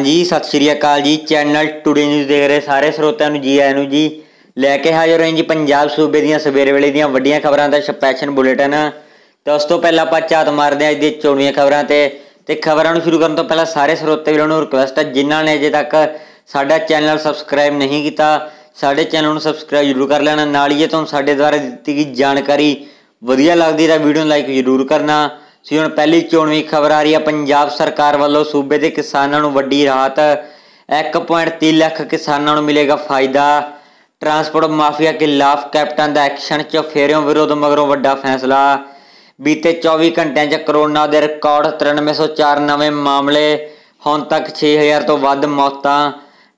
ਹਾਂਜੀ ਸਤਿ ਸ਼੍ਰੀ ਅਕਾਲ ਜੀ। ਚੈਨਲ ਟੂਡੇ ਨਿਊਜ਼ ਦੇਖ ਰਹੇ ਸਾਰੇ ਸਰੋਤਿਆਂ ਨੂੰ, ਜੀ ਆਇਆਂ ਨੂੰ ਜੀ। ਲੈ ਕੇ ਹਾਜ਼ਰ ਹਾਂ ਜੀ ਪੰਜਾਬ ਸੂਬੇ ਦੀਆਂ, ਸਵੇਰੇ ਵੇਲੇ ਦੀਆਂ ਵੱਡੀਆਂ ਖਬਰਾਂ ਦਾ ਸਪੈਸ਼ਲ ਬੁਲੇਟਿਨ ਤੇ ਉਸ ਤੋਂ ਪਹਿਲਾਂ ਆਪਾਂ ਝਾਤ ਮਾਰਦੇ ਹਾਂ ਅੱਜ ਦੀਆਂ ਚੋਣਵੀਆਂ ਖਬਰਾਂ ਤੇ। ਤੇ ਖਬਰਾਂ ਨੂੰ ਸ਼ੁਰੂ ਕਰਨ ਤੋਂ ਪਹਿਲਾਂ ਸਾਰੇ ਸਰੋਤੇ ਵੀਰਾਂ ਨੂੰ ਰਿਕੁਐਸਟ ਹੈ, ਜਿਨ੍ਹਾਂ ਨੇ ਅਜੇ ਤੱਕ ਸਾਡਾ ਚੈਨਲ ਸਬਸਕ੍ਰਾਈਬ ਨਹੀਂ ਕੀਤਾ, ਸਾਡੇ ਚੈਨਲ ਨੂੰ ਸਬਸਕ੍ਰਾਈਬ ਜ਼ਰੂਰ ਕਰ ਲੈਣਾ। ਨਾਲ ਹੀ ਜੇ ਤੁਹਾਨੂੰ ਸਾਡੇ ਦੁਆਰਾ ਦਿੱਤੀ ਗਈ ਜਾਣਕਾਰੀ ਵਧੀਆ ਲੱਗਦੀ ਤਾਂ ਵੀਡੀਓ ਨੂੰ ਲਾਈਕ ਜ਼ਰੂਰ ਕਰਨਾ। ਸੋ। ਹੁਣ ਪਹਿਲੀ ਚੋਣਵੀਂ ਖਬਰ ਆ ਰਹੀ ਹੈ ਪੰਜਾਬ ਸਰਕਾਰ ਵੱਲੋਂ ਸੂਬੇ ਦੇ ਕਿਸਾਨਾਂ ਨੂੰ ਵੱਡੀ ਰਾਹਤ 1.3 ਲੱਖ ਕਿਸਾਨਾਂ ਨੂੰ ਮਿਲੇਗਾ ਫਾਇਦਾ। ਟਰਾਂਸਪੋਰਟ ਮਾਫੀਆ ਖਿਲਾਫ ਕੈਪਟਨ ਦਾ ਐਕਸ਼ਨ ਚ ਫੇਰਿਓ ਵਿਰੋਧ ਮਗਰੋਂ ਵੱਡਾ ਫੈਸਲਾ। ਬੀਤੇ 24 ਘੰਟਿਆਂ 'ਚ ਕਰੋਨਾ ਦੇ ਰਿਕਾਰਡ 9304 ਨਵੇਂ ਮਾਮਲੇ, ਹੁਣ ਤੱਕ 6000 ਤੋਂ ਵੱਧ ਮੌਤਾਂ।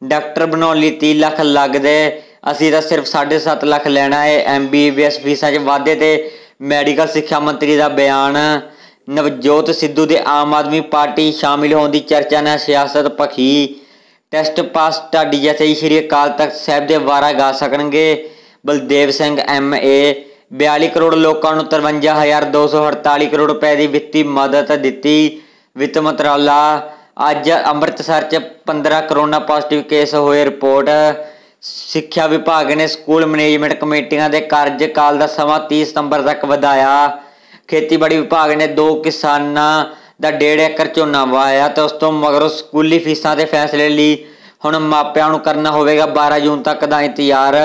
ਡਾਕਟਰ ਬਣਾਉਣ ਲਈ 30 ਲੱਖ ਲੱਗਦੇ। ਅਸੀਂ ਤਾਂ ਸਿਰਫ 7.5 ਲੱਖ ਲੈਣਾ ਹੈ। ਐਮਬੀਬੀਐਸ ਫੀਸਾਂ 'ਚ ਵਾਧੇ ਤੇ ਮੈਡੀਕਲ ਸਿੱਖਿਆ ਮੰਤਰੀ ਦਾ ਬਿਆਨ। ਨਵਜੋਤ ਸਿੱਧੂ ਦੇ ਆਮ ਆਦਮੀ ਪਾਰਟੀ ਸ਼ਾਮਿਲ ਹੋਣ ਦੀ ਚਰਚਾ ਨਾਲ ਸਿਆਸਤ ਪਖੀ ਟੈਸਟ ਪਾਸ ਢਾਡੀ ਜਥੇ ਸ਼੍ਰੀ ਅਕਾਲ ਤਖਤ ਸਾਹਿਬ ਦੇ ਵਾਰਾ ਗਾ ਸਕਣਗੇ। ਬਲਦੇਵ ਸਿੰਘ ਐਮਏ 42 ਕਰੋੜ ਲੋਕਾਂ ਨੂੰ 53248 ਕਰੋੜ ਰੁਪਏ ਦੀ ਵਿੱਤੀ ਮਦਦ ਦਿੱਤੀ। ਵਿੱਤ ਮੰਤਰਾਲਾ, ਅੱਜ ਅੰਮ੍ਰਿਤਸਰ 'ਚ 15 ਕਰੋਨਾ ਪੋਜ਼ਿਟਿਵ ਕੇਸ ਹੋਏ ਰਿਪੋਰਟ। ਸਿੱਖਿਆ ਵਿਭਾਗ ਨੇ ਸਕੂਲ ਮੈਨੇਜਮੈਂਟ ਕਮੇਟੀਆਂ ਦੇ ਕਾਰਜਕਾਲ ਦਾ ਸਮਾਂ 30 ਸਤੰਬਰ ਤੱਕ ਵਧਾਇਆ। ਖੇਤੀਬਾੜੀ ਵਿਭਾਗ ਨੇ ਦੋ ਕਿਸਾਨਾਂ ਦਾ 1.5 ਏਕੜ ਝੋਨਾ ਵਾਇਆ ਤੇ ਉਸ ਤੋਂ ਮਗਰੋਂ ਸਕੂਲੀ ਫੀਸਾਂ ਦੇ ਫੈਸਲੇ ਲਈ ਹੁਣ ਮਾਪਿਆਂ ਨੂੰ ਕਰਨਾ ਹੋਵੇਗਾ 12 ਜੂਨ ਤੱਕ ਦਾ ਇੰਤਜ਼ਾਰ।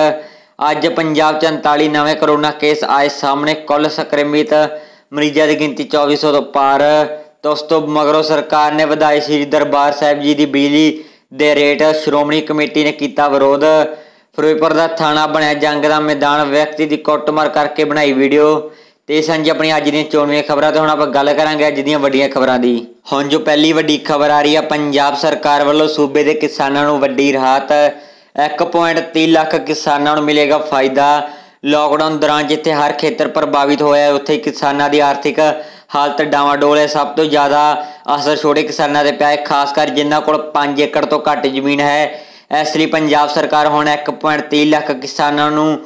ਅੱਜ ਪੰਜਾਬ 'ਚ 39 ਨਵੇਂ ਕਰੋਨਾ ਕੇਸ ਆਏ ਸਾਹਮਣੇ, ਕੁੱਲ ਸੰਕਰਮਿਤ ਮਰੀਜ਼ਾਂ ਦੀ ਗਿਣਤੀ 2400 ਤੋਂ ਪਾਰ। ਤੇ ਉਸ ਤੋਂ ਮਗਰੋਂ ਸਰਕਾਰ ਨੇ ਵਧਾਈ ਸ੍ਰੀ ਦਰਬਾਰ ਸਾਹਿਬ ਜੀ ਦੀ ਬਿਜਲੀ ਦੇ ਰੇਟ, ਸ਼੍ਰੋਮਣੀ ਕਮੇਟੀ ਨੇ ਕੀਤਾ ਵਿਰੋਧ। ਫਿਰੋਜ਼ਪੁਰ ਦਾ ਥਾਣਾ ਬਣਿਆ ਜੰਗ ਦਾ ਮੈਦਾਨ, ਵਿਅਕਤੀ ਦੀ ਕੁੱਟਮਾਰ ਕਰਕੇ ਬਣਾਈ ਵੀਡੀਓ। ਤੇ ਜੀ ਆਪਣੀ ਅੱਜ ਦੀਆਂ ਚੋਣਵੀਆਂ ਖਬਰਾਂ ਤੇ ਹੁਣ ਆਪਾਂ ਗੱਲ ਕਰਾਂਗੇ ਅੱਜ ਦੀਆਂ ਵੱਡੀਆਂ ਖਬਰਾਂ ਦੀ। ਹੁਣ ਜੋ ਪਹਿਲੀ ਵੱਡੀ ਖਬਰ ਆ ਰਹੀ ਹੈ ਪੰਜਾਬ ਸਰਕਾਰ ਵੱਲੋਂ ਸੂਬੇ ਦੇ ਕਿਸਾਨਾਂ ਨੂੰ ਵੱਡੀ ਰਾਹਤ 1.3 ਲੱਖ ਕਿਸਾਨਾਂ ਨੂੰ ਮਿਲੇਗਾ ਫਾਇਦਾ। ਲਾਕਡਾਊਨ ਦੌਰਾਨ ਜਿੱਥੇ ਹਰ ਖੇਤਰ ਪ੍ਰਭਾਵਿਤ ਹੋਇਆ ਉੱਥੇ ਕਿਸਾਨਾਂ ਦੀ ਆਰਥਿਕ ਹਾਲਤ ਡਾਵਾਡੋਲ ਹੈ। ਸਭ ਤੋਂ ਜ਼ਿਆਦਾ ਅਸਰ ਛੋਟੇ ਕਿਸਾਨਾਂ ਤੇ ਪਿਆ ਹੈ, ਖਾਸ ਕਰ ਜਿਨ੍ਹਾਂ ਕੋਲ 5 ਏਕੜ ਤੋਂ ਘੱਟ ਜ਼ਮੀਨ ਹੈ। ਇਸ ਲਈ ਪੰਜਾਬ ਸਰਕਾਰ ਹੁਣ 1.3 ਲੱਖ ਕਿਸਾਨਾਂ ਨੂੰ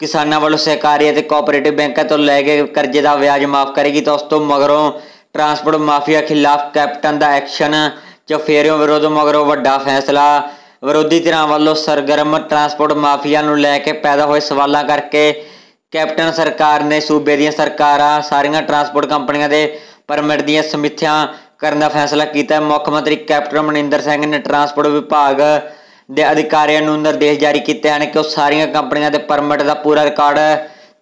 ਕਿਸਾਨਾਂ ਵੱਲੋਂ ਸਹਿਕਾਰੀ ਅਤੇ ਕੋਆਪਰੇਟਿਵ ਬੈਂਕਾਂ ਤੋਂ ਲੈ ਕੇ ਕਰਜ਼ੇ ਦਾ ਵਿਆਜ ਮਾਫ ਕਰੇਗੀ ਤਾਂ ਉਸ ਤੋਂ ਮਗਰੋਂ ਟਰਾਂਸਪੋਰਟ ਮਾਫੀਆ ਖਿਲਾਫ ਕੈਪਟਨ ਦਾ ਐਕਸ਼ਨ ਚ ਫੇਰਿਓ ਵਿਰੋਧ, ਮਗਰੋਂ ਵੱਡਾ ਫੈਸਲਾ। ਵਿਰੋਧੀ ਧਿਰਾਂ ਵੱਲੋਂ ਸਰਗਰਮ ਟਰਾਂਸਪੋਰਟ ਮਾਫੀਆ ਨੂੰ ਲੈ ਕੇ ਪੈਦਾ ਹੋਏ ਸਵਾਲਾਂ ਕਰਕੇ ਕੈਪਟਨ ਸਰਕਾਰ ਨੇ ਸੂਬੇ ਦੀਆਂ ਸਰਕਾਰਾਂ ਸਾਰੀਆਂ ਟਰਾਂਸਪੋਰਟ ਕੰਪਨੀਆਂ ਦੇ ਪਰਮਿਟ ਦੀਆਂ ਸਮੀਖਿਆ ਕਰਨ ਦਾ ਫੈਸਲਾ ਕੀਤਾ। ਮੁੱਖ ਮੰਤਰੀ ਕੈਪਟਨ ਮਨਿੰਦਰ ਸਿੰਘ ਨੇ ਟਰਾਂਸਪੋਰਟ ਵਿਭਾਗ ਦੇ ਅਧਿਕਾਰੀਆਂ ਨੂੰ ਨਿਰਦੇਸ਼ ਜਾਰੀ ਕੀਤੇ ਹਨ ਕਿ ਉਹ ਸਾਰੀਆਂ ਕੰਪਨੀਆਂ ਦੇ ਪਰਮਿਟ ਦਾ ਪੂਰਾ ਰਿਕਾਰਡ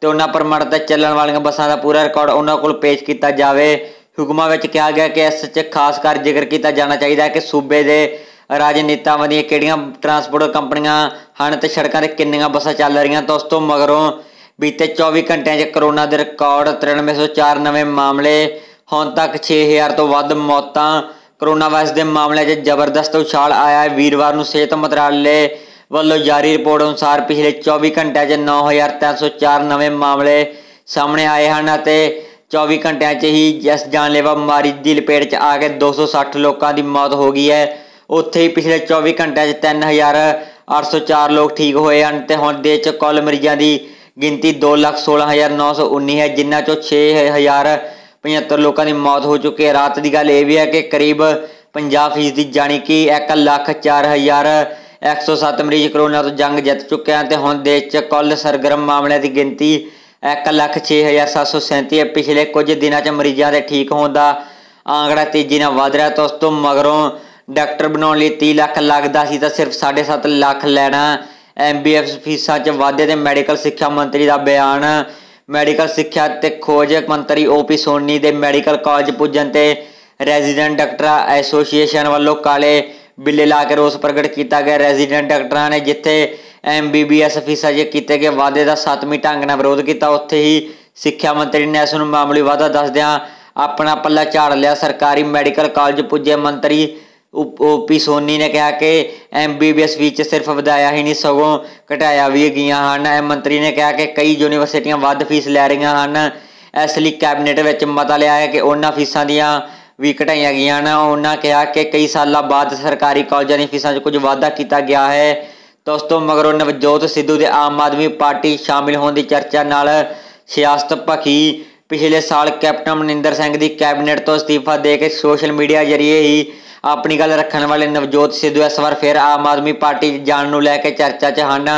ਤੇ ਉਹਨਾਂ ਪਰਮਿਟ ਤੇ ਚੱਲਣ ਵਾਲੀਆਂ ਬੱਸਾਂ ਦਾ ਪੂਰਾ ਰਿਕਾਰਡ ਉਹਨਾਂ ਕੋਲ ਪੇਸ਼ ਕੀਤਾ ਜਾਵੇ। ਹੁਕਮਾਂ ਵਿੱਚ ਕਿਹਾ ਗਿਆ ਕਿ ਇਸ 'ਚ ਖਾਸ ਕਰ ਜ਼ਿਕਰ ਕੀਤਾ ਜਾਣਾ ਚਾਹੀਦਾ ਹੈ ਕਿ ਸੂਬੇ ਦੇ ਰਾਜਨੀਤਾਵਾਂ ਦੀਆਂ ਕਿਹੜੀਆਂ ਟਰਾਂਸਪੋਰਟ ਕੰਪਨੀਆਂ ਹਨ ਤੇ ਸੜਕਾਂ ਤੇ ਕਿੰਨੀਆਂ ਬੱਸਾਂ ਚੱਲ ਰਹੀਆਂ ਤਾਂ ਉਸ ਤੋਂ ਮਗਰੋਂ ਬੀਤੇ 24 ਘੰਟਿਆਂ 'ਚ ਕਰੋਨਾ ਦੇ ਰਿਕਾਰਡ 9304 ਨਵੇਂ ਮਾਮਲੇ, ਹੁਣ ਤੱਕ 6000 ਤੋਂ ਵੱਧ ਮੌਤਾਂ ਕਰੋਨਾ ਵਾਇਰਸ ਦੇ ਮਾਮਲਿਆਂ 'ਚ ਜ਼ਬਰਦਸਤ ਉਛਾਲ ਆਇਆ ਹੈ। ਵੀਰਵਾਰ ਨੂੰ ਸਿਹਤ ਮੰਤਰਾਲੇ ਵੱਲੋਂ ਜਾਰੀ ਰਿਪੋਰਟ ਅਨੁਸਾਰ ਪਿਛਲੇ 24 ਘੰਟਿਆਂ 'ਚ 9304 ਨਵੇਂ ਮਾਮਲੇ ਸਾਹਮਣੇ ਆਏ ਹਨ ਅਤੇ 24 ਘੰਟਿਆਂ 'ਚ ਹੀ ਇਸ ਜਾਨਲੇਵਾ ਬਿਮਾਰੀ ਦੀ ਲਪੇਟ 'ਚ ਆ ਕੇ 260 ਲੋਕਾਂ ਦੀ ਮੌਤ ਹੋ ਗਈ ਹੈ। ਉੱਥੇ ਹੀ ਪਿਛਲੇ 24 ਘੰਟਿਆਂ 'ਚ 3804 ਲੋਕ ਠੀਕ ਹੋਏ ਹਨ ਤੇ ਹੁਣ ਦੇਸ਼ 'ਚ ਕੁੱਲ ਮਰੀਜ਼ਾਂ ਦੀ ਗਿਣਤੀ 216919 ਹੈ, ਜਿਨ੍ਹਾਂ 'ਚੋਂ 6075 ਲੋਕਾਂ ਦੀ ਮੌਤ ਹੋ ਚੁੱਕੀ ਹੈ। ਰਾਤ ਦੀ ਗੱਲ ਇਹ ਵੀ ਹੈ ਕਿ ਕਰੀਬ 50% ਦੀ ਜਾਣੀ ਕਿ 104107 ਮਰੀਜ਼ ਕਰੋਨਾ ਤੋਂ ਜੰਗ ਜਿੱਤ ਚੁੱਕੇ ਹਨ ਤੇ ਹੁਣ ਦੇਸ਼ 'ਚ ਕੁੱਲ ਸਰਗਰਮ ਮਾਮਲਿਆਂ ਦੀ ਗਿਣਤੀ 106737 ਹੈ। ਪਿਛਲੇ ਕੁਝ ਦਿਨਾਂ 'ਚ ਮਰੀਜ਼ਾਂ ਦੇ ਠੀਕ ਹੋਣ ਦਾ ਆંકੜਾ ਤੇਜ਼ੀ ਨਾਲ ਵਧ ਰਿਹਾ ਤਾਂ ਉਸ ਤੋਂ ਮਗਰੋਂ ਡਾਕਟਰ ਬਣਾਉਣ ਲਈ 30 ਲੱਖ ਲੱਗਦਾ ਸੀ ਤਾਂ ਸਿਰਫ 7.5 ਲੱਖ ਲੈਣਾ ਐਮਬੀਐਫ ਫੀਸਾਂ 'ਚ ਵਾਧੇ ਤੇ ਮੈਡੀਕਲ ਸਿੱਖਿਆ ਮੰਤਰੀ ਦਾ ਬਿਆਨ ਮੈਡੀਕਲ ਸਿੱਖਿਆ ਤੇ ਖੋਜ ਮੰਤਰੀ ਓਪੀ ਸੋਨੀ ਦੇ ਮੈਡੀਕਲ ਕਾਲਜ ਪੁੱਜਣ ਤੇ ਰੈਜ਼ੀਡੈਂਟ ਡਾਕਟਰਾਂ ਐਸੋਸੀਏਸ਼ਨ ਵੱਲੋਂ ਕਾਲੇ ਬਿੱਲੇ ਲਾ ਕੇ ਰੋਸ ਪ੍ਰਗਟ ਕੀਤਾ ਗਿਆ। ਰੈਜ਼ੀਡੈਂਟ ਡਾਕਟਰਾਂ ਨੇ ਜਿੱਥੇ ਐਮਬੀਬੀਐਸ ਫੀਸਾਂ 'ਚ ਕੀਤੇ ਗਏ, ਵਾਅਦੇ ਦਾ ਸੱਤਵੀਂ ਢੰਗ ਨਾਲ ਵਿਰੋਧ ਕੀਤਾ। ਉੱਥੇ ਹੀ ਸਿੱਖਿਆ ਮੰਤਰੀ ਨੇ ਇਸ ਨੂੰ ਮਾਮੂਲੀ ਵਾਅਦਾ ਦੱਸਦਿਆਂ ਆਪਣਾ ਪੱਲਾ ਝਾੜ ਲਿਆ। ਸਰਕਾਰੀ ਮੈਡੀਕਲ ਕਾਲਜ ਪੁੱਜੇ ਮੰਤਰੀ ਓਪੀ ਸੋਨੀ ਨੇ ਕਿਹਾ ਕਿ ਐਮਬੀਬੀਐਸ ਵਿੱਚ ਸਿਰਫ ਵਧਾਇਆ ਹੀ ਨਹੀਂ, ਸਗੋਂ ਘਟਾਇਆ ਵੀ ਗਈਆਂ ਹਨ। ਇਹ ਮੰਤਰੀ ਨੇ ਕਿਹਾ ਕਿ ਕਈ ਯੂਨੀਵਰਸਿਟੀਆਂ ਵੱਧ ਫੀਸ ਲੈ ਰਹੀਆਂ ਹਨ। ਇਸ ਲਈ ਕੈਬਨਿਟ ਵਿੱਚ ਮਤਾ ਲਿਆ ਹੈ ਕਿ ਉਹਨਾਂ ਫੀਸਾਂ ਦੀਆਂ ਵੀ ਘਟਾਈਆਂ ਗਈਆਂ ਹਨ। ਉਹਨਾਂ ਕਿਹਾ ਕਿ ਕਈ ਸਾਲਾਂ ਬਾਅਦ ਸਰਕਾਰੀ ਕਾਲਜਾਂ ਦੀਆਂ ਫੀਸਾਂ 'ਚ ਕੁਝ ਵਾਧਾ ਕੀਤਾ ਗਿਆ ਹੈ। ਦੋਸਤੋ ਮਗਰੋਂ ਨਵਜੋਤ ਸਿੱਧੂ ਦੇ ਆਮ ਆਦਮੀ ਪਾਰਟੀ ਸ਼ਾਮਿਲ ਹੋਣ ਦੀ ਚਰਚਾ ਨਾਲ ਸਿਆਸਤ ਭਖੀ। ਪਿਛਲੇ ਸਾਲ ਕੈਪਟਨ ਮਨਿੰਦਰ ਸਿੰਘ ਦੀ ਕੈਬਨਿਟ ਤੋਂ ਅਸਤੀਫਾ ਦੇ ਕੇ ਸੋਸ਼ਲ ਮੀਡੀਆ ਜ਼ਰੀਏ ਹੀ ਆਪਣੀ ਗੱਲ ਰੱਖਣ ਵਾਲੇ ਨਵਜੋਤ ਸਿੱਧੂ ਇਸ ਵਾਰ ਫਿਰ ਆਮ ਆਦਮੀ ਪਾਰਟੀ 'ਚ ਜਾਣ ਨੂੰ ਲੈ ਕੇ ਚਰਚਾ 'ਚ ਹਨ।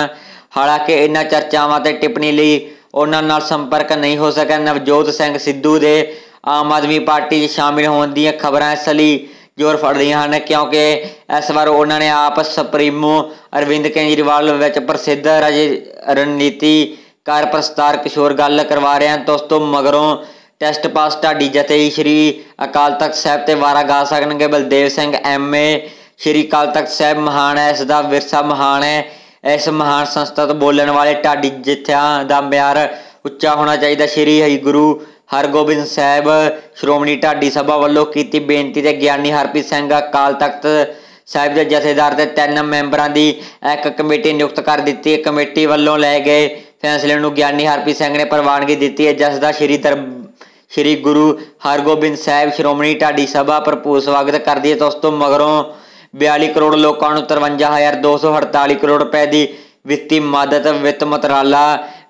ਹਾਲਾਂਕਿ ਇਹਨਾਂ ਚਰਚਾਵਾਂ ਤੇ ਟਿੱਪਣੀ ਲਈ ਉਹਨਾਂ ਨਾਲ ਸੰਪਰਕ ਨਹੀਂ ਹੋ ਸਕਿਆ। ਨਵਜੋਤ ਸਿੰਘ ਸਿੱਧੂ ਦੇ ਆਮ ਆਦਮੀ ਪਾਰਟੀ 'ਚ ਸ਼ਾਮਿਲ ਹੋਣ ਦੀਆਂ ਖਬਰਾਂ ਇਸ ਲਈ ਜ਼ੋਰ ਫੜ ਰਹੀਆਂ ਹਨ ਕਿਉਂਕਿ ਇਸ ਵਾਰ ਉਹਨਾਂ ਨੇ ਆਪ ਸੁਪਰੀਮੋ ਅਰਵਿੰਦ ਕੇਜਰੀਵਾਲ ਵਿੱਚ ਪ੍ਰਸਿੱਧ ਰਾਜ ਰਣਨੀਤੀ ਕਾਰ ਪ੍ਰਸਤਾਰ ਕਿਸ਼ੋਰ ਗੱਲ ਕਰਵਾ ਰਹੇ। ਹਨ ਦੋਸਤੋ, ਮਗਰੋਂ ਟੈਸਟ ਪਾਸ ਢਾਡੀ ਜਥੇ ਸ਼੍ਰੀ ਅਕਾਲ ਤਖਤ ਸਾਹਿਬ ਤੇ ਵਾਰਾ ਗਾ ਸਕਣਗੇ। ਬਲਦੇਵ ਸਿੰਘ ਐਮਏ ਸ਼੍ਰੀ ਅਕਾਲ ਤਖਤ ਸਾਹਿਬ ਮਹਾਨ ਹੈ। ਇਸ ਦਾ ਵਿਰਸਾ ਮਹਾਨ ਹੈ। ਇਸ ਮਹਾਨ ਸੰਸਥਾ ਤੋਂ ਬੋਲਣ ਵਾਲੇ ਢਾਡੀ ਜਥਿਆਂ ਦਾ ਮਿਆਰ ਉੱਚਾ ਹੋਣਾ ਚਾਹੀਦਾ। ਸ਼੍ਰੀ ਹਰੀ ਗੁਰੂ ਹਰਗੋਬਿੰਦ ਸਾਹਿਬ, ਸ਼੍ਰੋਮਣੀ ਢਾਡੀ ਸਭਾ ਵੱਲੋਂ ਕੀਤੀ ਬੇਨਤੀ ਤੇ ਗਿਆਨੀ ਹਰਪ੍ਰੀਤ ਸਿੰਘ ਅਕਾਲ ਤਖਤ ਸਾਹਿਬ ਦੇ ਜਥੇਦਾਰ ਤੇ ਤਿੰਨ ਮੈਂਬਰਾਂ ਦੀ ਇੱਕ ਕਮੇਟੀ ਨਿਯੁਕਤ ਕਰ ਦਿੱਤੀ। ਕਮੇਟੀ ਵੱਲੋਂ ਲਏ ਗਏ ਫੈਸਲੇ ਨੂੰ ਗਿਆਨੀ ਹਰਪ੍ਰੀਤ ਸਿੰਘ ਨੇ ਪ੍ਰਵਾਨਗੀ ਦਿੱਤੀ ਹੈ। ਜਿਸ ਦਾ ਸ਼੍ਰੀ ਦਰ ਸ਼੍ਰੀ ਗੁਰੂ ਹਰਗੋਬਿੰਦ ਸਾਹਿਬ ਸ਼੍ਰੋਮਣੀ ਢਾਡੀ ਸਭਾ ਭਰਪੂਰ ਸਵਾਗਤ ਕਰਦੀ ਹੈ ਦੋਸਤੋ, ਮਗਰੋਂ 42 ਕਰੋੜ ਲੋਕਾਂ ਨੂੰ 53248 ਕਰੋੜ ਰੁਪਏ ਦੀ ਵਿੱਤੀ ਮਦਦ ਵਿੱਤ ਮੰਤਰਾਲਾ,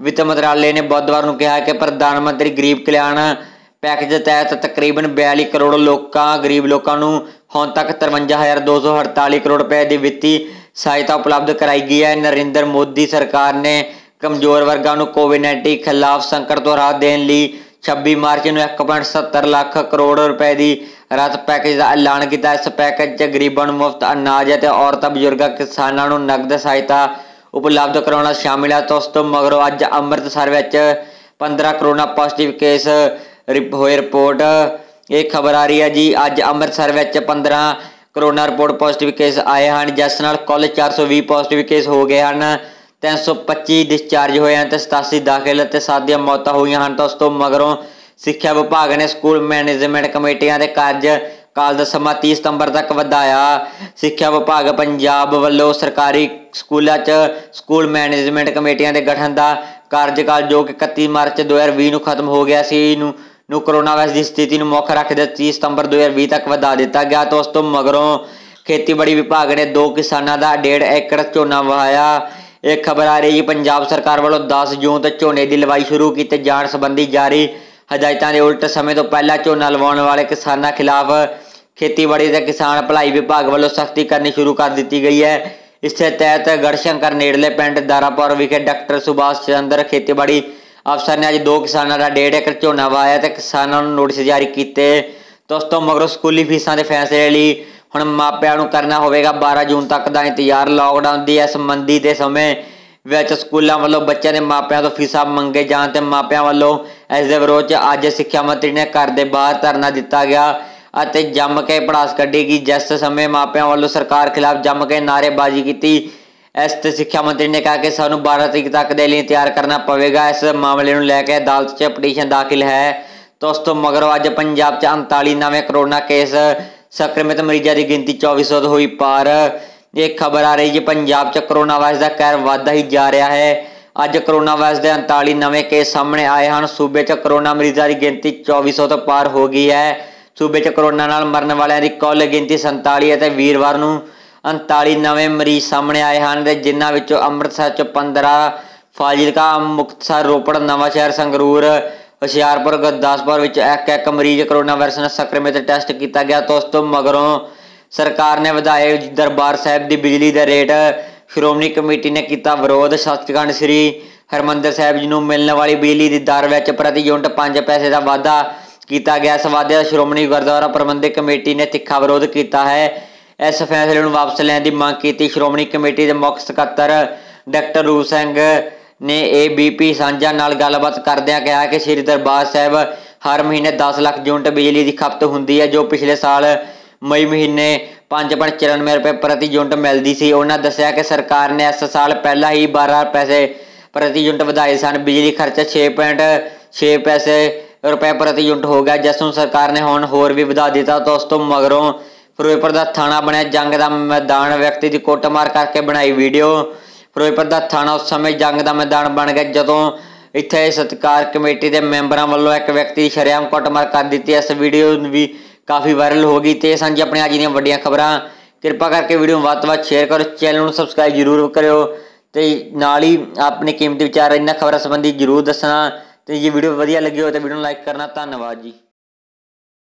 ਵਿੱਤ ਮੰਤਰਾਲੇ ਨੇ ਬੁੱਧਵਾਰ ਨੂੰ ਕਿਹਾ ਕਿ ਪ੍ਰਧਾਨ ਮੰਤਰੀ ਗਰੀਬ ਕਲਿਆਣ ਪੈਕੇਜ ਤਹਿਤ ਤਕਰੀਬਨ 42 ਕਰੋੜ ਲੋਕਾਂ, ਗਰੀਬ ਲੋਕਾਂ ਨੂੰ ਹੁਣ ਤੱਕ 53248 ਕਰੋੜ ਰੁਪਏ ਦੀ ਵਿੱਤੀ ਸਹਾਇਤਾ ਉਪਲਬਧ ਕਰਾਈ ਗਈ ਹੈ। ਨਰਿੰਦਰ ਮੋਦੀ ਸਰਕਾਰ ਨੇ ਕਮਜ਼ੋਰ ਵਰਗਾਂ ਨੂੰ ਕੋਵਿਡ-19 ਖਿਲਾਫ ਸੰਕਟ ਤੋਂ ਰਾਹਤ ਦੇਣ ਲਈ 26 ਮਾਰਚ ਨੂੰ 1.70 ਲੱਖ ਕਰੋੜ ਰੁਪਏ ਦੀ ਰਾਹਤ ਪੈਕੇਜ ਦਾ ਐਲਾਨ ਕੀਤਾ। ਇਸ ਪੈਕੇਜ 'ਚ ਗਰੀਬਾਂ ਨੂੰ ਮੁਫਤ ਅਨਾਜ ਅਤੇ ਔਰਤਾਂ, ਬਜ਼ੁਰਗਾਂ, ਕਿਸਾਨਾਂ ਨੂੰ ਨਕਦ ਸਹਾਇਤਾ ਉਪਲਬਧ ਕਰਾਉਣਾ ਸ਼ਾਮਿਲ ਹੈ। ਉਸ ਤੋਂ ਮਗਰੋਂ ਅੱਜ ਅੰਮ੍ਰਿਤਸਰ ਵਿੱਚ 15 ਕਰੋਨਾ ਪੋਜ਼ਿਟਿਵ ਕੇਸ ਹੋਏ ਰਿਪੋਰਟ। ਇਹ ਖਬਰ ਆ ਰਹੀ ਹੈ ਜੀ, ਅੱਜ ਅੰਮ੍ਰਿਤਸਰ ਵਿੱਚ 15 ਕਰੋਨਾ ਰਿਪੋਰਟ ਪੋਜ਼ਿਟਿਵ ਕੇਸ ਆਏ ਹਨ। ਜਿਸ ਨਾਲ ਕੁੱਲ 420 ਪੋਜ਼ਿਟਿਵ ਕੇਸ ਹੋ ਗਏ ਹਨ। 325 ਡਿਸਚਾਰਜ ਹੋਏ ਹਨ ਤੇ 87 ਦਾਖਲ ਅਤੇ 7 ਦੀਆਂ ਮੌਤਾਂ ਹੋਈਆਂ ਹਨ। ਤਾਂ ਉਸ ਤੋਂ ਮਗਰੋਂ ਸਿੱਖਿਆ ਵਿਭਾਗ ਨੇ ਸਕੂਲ ਮੈਨੇਜਮੈਂਟ ਕਮੇਟੀਆਂ ਦੇ ਕਾਰਜ ਕਾਲ ਦਾ ਸਮਾਂ 30 ਸਤੰਬਰ ਤੱਕ ਵਧਾਇਆ। ਸਿੱਖਿਆ ਵਿਭਾਗ ਪੰਜਾਬ ਵੱਲੋਂ ਸਰਕਾਰੀ ਸਕੂਲਾਂ 'ਚ ਸਕੂਲ ਮੈਨੇਜਮੈਂਟ ਕਮੇਟੀਆਂ ਦੇ ਗਠਨ ਦਾ ਕਾਰਜਕਾਲ ਜੋ ਕਿ 31 ਮਾਰਚ 2020 ਨੂੰ ਖਤਮ ਹੋ ਗਿਆ ਸੀ, ਨੂੰ ਨੂੰ ਕਰੋਨਾ ਵਾਇਰਸ ਦੀ ਸਥਿਤੀ ਨੂੰ ਮੁੱਖ ਰੱਖਦੇ 30 ਸਤੰਬਰ 2020 ਤੱਕ ਵਧਾ ਦਿੱਤਾ ਗਿਆ। ਤਾਂ ਉਸ ਤੋਂ ਮਗਰੋਂ ਖੇਤੀਬਾੜੀ ਵਿਭਾਗ ਨੇ ਦੋ ਕਿਸਾਨਾਂ ਦਾ 1.5 ਏਕੜ ਝੋਨਾ ਵਹਾਇਆ। ਇਹ ਖਬਰ ਆ ਰਹੀ ਹੈ ਪੰਜਾਬ ਸਰਕਾਰ ਵੱਲੋਂ 10 ਜੂਨ ਤੋਂ ਝੋਨੇ ਦੀ ਲਵਾਈ ਸ਼ੁਰੂ ਕੀਤੇ ਜਾਣ ਸੰਬੰਧੀ ਜਾਰੀ ਹਦਾਇਤਾਂ ਦੇ ਉਲਟ ਸਮੇਂ ਤੋਂ ਪਹਿਲਾਂ ਝੋਨਾ ਲਵਾਉਣ ਵਾਲੇ ਕਿਸਾਨਾਂ ਖਿਲਾਫ ਖੇਤੀਬਾੜੀ ਤੇ ਕਿਸਾਨ ਭਲਾਈ ਵਿਭਾਗ ਵੱਲੋਂ ਸਖਤੀ ਕਰਨੀ ਸ਼ੁਰੂ ਕਰ ਦਿੱਤੀ ਗਈ ਹੈ। ਇਸੇ ਦੇ ਤਹਿਤ ਗੜਸ਼ੰਕਰ ਨੇੜਲੇ ਪਿੰਡ ਦਾਰਾਪੁਰ ਵਿਖੇ ਡਾਕਟਰ ਸੁਭਾਸ਼ ਚੰਦਰ ਖੇਤੀਬਾੜੀ ਅਫਸਰ ਨੇ ਅੱਜ ਦੋ ਕਿਸਾਨਾਂ ਦਾ 1.5 ਏਕੜ ਝੋਨਾ ਵਾਇਆ ਤੇ ਕਿਸਾਨਾਂ ਨੂੰ ਨੋਟਿਸ ਜਾਰੀ ਕੀਤੇ। ਦੋਸਤੋ, ਮਗਰੋਂ ਸਕੂਲੀ ਫੀਸਾਂ ਦੇ ਫੈਸਲੇ ਲਈ ਹੁਣ ਮਾਪਿਆਂ ਨੂੰ ਕਰਨਾ ਹੋਵੇਗਾ 12 ਜੂਨ ਤੱਕ ਦਾ ਇੰਤਜ਼ਾਰ ਲਾਕਡਾਊਨ ਦੀ ਇਸ ਮੰਦੀ ਦੇ ਸਮੇਂ ਵਿੱਚ ਸਕੂਲਾਂ ਵੱਲੋਂ ਬੱਚਿਆਂ ਦੇ ਮਾਪਿਆਂ ਤੋਂ ਫੀਸਾਂ ਮੰਗੇ ਜਾਣ ਤੇ ਮਾਪਿਆਂ ਵੱਲੋਂ ਇਸ ਦੇ ਵਿਰੋਧ 'ਚ ਅੱਜ ਸਿੱਖਿਆ ਮੰਤਰੀ ਨੇ ਘਰ ਦੇ ਬਾਹਰ ਧਰਨਾ ਦਿੱਤਾ ਗਿਆ ਅਤੇ ਜੰਮ ਕੇ ਪੜਾਸ ਕੱਢੀ ਗਈ। ਜਿਸ ਸਮੇਂ ਮਾਪਿਆਂ ਵੱਲੋਂ ਸਰਕਾਰ ਖਿਲਾਫ ਜੰਮ ਕੇ ਨਾਰੇਬਾਜ਼ੀ ਕੀਤੀ, ਇਸ ਤੇ ਸਿੱਖਿਆ ਮੰਤਰੀ ਨੇ ਕਿਹਾ ਕਿ ਸਾਨੂੰ 12 ਤਰੀਕ ਤੱਕ ਦੇ ਲਈ ਤਿਆਰ ਕਰਨਾ ਪਵੇਗਾ। ਇਸ ਮਾਮਲੇ ਨੂੰ ਲੈ ਕੇ ਅਦਾਲਤ 'ਚ ਪਟੀਸ਼ਨ ਦਾਖਲ ਹੈ। ਤਾਂ ਉਸ ਤੋਂ ਮਗਰੋਂ ਅੱਜ ਪੰਜਾਬ 'ਚ 39 ਨਵੇਂ ਕਰੋਨਾ ਕੇਸ ਸੰਕਰਮਿਤ ਮਰੀਜ਼ਾਂ ਦੀ ਗਿਣਤੀ 2400 ਹੋਈ ਪਾਰ। ਇਹ ਖਬਰ ਆ ਰਹੀ ਹੈ ਪੰਜਾਬ 'ਚ ਕਰੋਨਾ ਵਾਇਰਸ ਦਾ ਕਹਿਰ ਵਧਦਾ ਹੀ ਜਾ ਰਿਹਾ ਹੈ। ਅੱਜ ਕਰੋਨਾ ਵਾਇਰਸ ਦੇ 39 ਨਵੇਂ ਕੇਸ ਸਾਹਮਣੇ ਆਏ ਹਨ। ਸੂਬੇ 'ਚ ਕਰੋਨਾ ਮਰੀਜ਼ਾਂ ਦੀ ਗਿਣਤੀ 2400 ਤੋਂ ਪਾਰ ਹੋ ਗਈ ਹੈ। ਸੂਬੇ 'ਚ ਕਰੋਨਾ ਨਾਲ ਮਰਨ ਵਾਲਿਆਂ ਦੀ ਕੁੱਲ ਗਿਣਤੀ 47 ਅਤੇ ਵੀਰਵਾਰ ਨੂੰ 39 ਨਵੇਂ ਮਰੀਜ਼ ਸਾਹਮਣੇ ਆਏ ਹਨ ਤੇ ਜਿਨ੍ਹਾਂ ਵਿੱਚੋਂ ਅੰਮ੍ਰਿਤਸਰ 'ਚ 15 ਫਾਜ਼ਿਲਕਾ ਮੁਕਤਸਰ ਰੋਪੜ, ਨਵਾਂਸ਼ਹਿਰ, ਸੰਗਰੂਰ ਹੁਸ਼ਿਆਰਪੁਰ ਗੁਰਦਾਸਪੁਰ ਵਿੱਚ ਇੱਕ ਇੱਕ ਮਰੀਜ਼ ਕਰੋਨਾ ਵਾਇਰਸ ਨਾਲ ਸੰਕਰਮਿਤ ਟੈਸਟ ਕੀਤਾ ਗਿਆ। ਤੋਂ ਉਸ ਤੋਂ ਮਗਰੋਂ ਸਰਕਾਰ ਨੇ ਵਧਾਏ ਦਰਬਾਰ ਸਾਹਿਬ ਦੀ ਬਿਜਲੀ ਦੇ ਰੇਟ। ਸ਼੍ਰੋਮਣੀ ਕਮੇਟੀ ਨੇ ਕੀਤਾ ਵਿਰੋਧ। ਸੱਚਖੰਡ ਸ੍ਰੀ ਹਰਮੰਦਰ ਸਾਹਿਬ ਜੀ ਨੂੰ ਮਿਲਣ ਵਾਲੀ ਬਿਜਲੀ ਦੀ ਦਰ ਵਿੱਚ ਪ੍ਰਤੀ ਯੂਨਿਟ 5 ਪੈਸੇ ਦਾ ਵਾਧਾ ਕੀਤਾ ਗਿਆ। ਇਸ ਵਾਧੇ ਦਾ ਸ਼੍ਰੋਮਣੀ ਗੁਰਦੁਆਰਾ ਪ੍ਰਬੰਧਕ ਕਮੇਟੀ ਨੇ ਤਿੱਖਾ ਵਿਰੋਧ ਕੀਤਾ ਹੈ। ਇਸ ਫੈਸਲੇ ਨੂੰ ਵਾਪਸ ਲੈਣ ਦੀ ਮੰਗ ਕੀਤੀ। ਸ਼੍ਰੋਮਣੀ ਕਮੇਟੀ ਦੇ ਮੁੱਖ ਸਕੱਤਰ ਡਾਕਟਰ ਰੂਪ ਸਿੰਘ ਨੇ ਏਬੀਪੀ ਸਾਂਝਾ ਨਾਲ ਗੱਲਬਾਤ ਕਰਦਿਆਂ ਕਿਹਾ ਕਿ ਸ੍ਰੀ ਦਰਬਾਰ ਸਾਹਿਬ ਹਰ ਮਹੀਨੇ 10 ਲੱਖ ਯੂਨਿਟ ਬਿਜਲੀ ਦੀ ਖਪਤ ਹੁੰਦੀ ਹੈ, ਜੋ ਪਿਛਲੇ ਸਾਲ ਮਈ ਮਹੀਨੇ 5.94 ਰੁਪਏ ਪ੍ਰਤੀ ਯੂਨਿਟ ਮਿਲਦੀ ਸੀ। ਉਹਨਾਂ ਦੱਸਿਆ ਕਿ ਸਰਕਾਰ ਨੇ ਇਸ ਸਾਲ ਪਹਿਲਾਂ ਹੀ 12 ਪੈਸੇ ਪ੍ਰਤੀ ਯੂਨਿਟ ਵਧਾਏ ਸਨ। ਬਿਜਲੀ ਖਰਚਾ 6.6 ਪੈਸੇ ਰੁਪਏ ਪ੍ਰਤੀ ਯੂਨਿਟ ਹੋ ਗਿਆ। ਜਿਸ ਨੂੰ ਸਰਕਾਰ ਨੇ ਹੁਣ ਹੋਰ ਵੀ ਵਧਾ ਦਿੱਤਾ। ਤਾਂ ਉਸ ਤੋਂ ਮਗਰੋਂ ਫਿਰੋਜ਼ਪੁਰ ਦਾ ਥਾਣਾ ਬਣਿਆ। ਜੰਗ ਦਾ ਮੈਦਾਨ। ਵਿਅਕਤੀ ਦੀ ਕੁੱਟਮਾਰ ਕਰਕੇ ਬਣਾਈ ਵੀਡੀਓ। ਫਿਰੋਜ਼ਪੁਰ ਦਾ ਥਾਣਾ ਉਸ ਸਮੇਂ ਜੰਗ ਦਾ ਮੈਦਾਨ ਬਣ ਗਿਆ, ਜਦੋਂ ਇੱਥੇ ਸਤਕਾਰ ਕਮੇਟੀ ਦੇ ਮੈਂਬਰਾਂ ਵੱਲੋਂ ਇੱਕ ਵਿਅਕਤੀ ਦੀ ਸ਼ਰੇਆਮ ਕੁੱਟਮਾਰ ਕਰ ਦਿੱਤੀ। ਇਸ ਵੀਡੀਓ ਵੀ ਕਾਫੀ ਵਾਇਰਲ ਹੋ ਗਈ ਤੇ ਸਾਂਝੀ ਆਪਣੇ ਅੱਜ ਦੀਆਂ ਵੱਡੀਆਂ ਖਬਰਾਂ। ਕਿਰਪਾ ਕਰਕੇ ਵੀਡੀਓ ਨੂੰ ਵੱਧ ਤੋਂ ਵੱਧ ਸ਼ੇਅਰ ਕਰੋ ਚੈਨਲ ਨੂੰ ਸਬਸਕ੍ਰਾਈਬ ਜ਼ਰੂਰ ਕਰਿਓ ਤੇ ਨਾਲ ਹੀ ਆਪਣੇ ਕੀਮਤੀ ਵਿਚਾਰ ਇਹਨਾਂ ਖਬਰਾਂ ਸੰਬੰਧੀ ਜ਼ਰੂਰ ਦੱਸਣਾ। ਤੇ ਜੇ ਵੀਡੀਓ ਵਧੀਆ ਲੱਗੀ ਹੋਵੇ ਤਾਂ ਵੀਡੀਓ ਨੂੰ ਲਾਈਕ ਕਰਨਾ। ਧੰਨਵਾਦ ਜੀ।